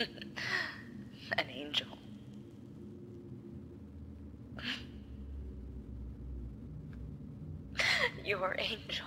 An angel. Your angel.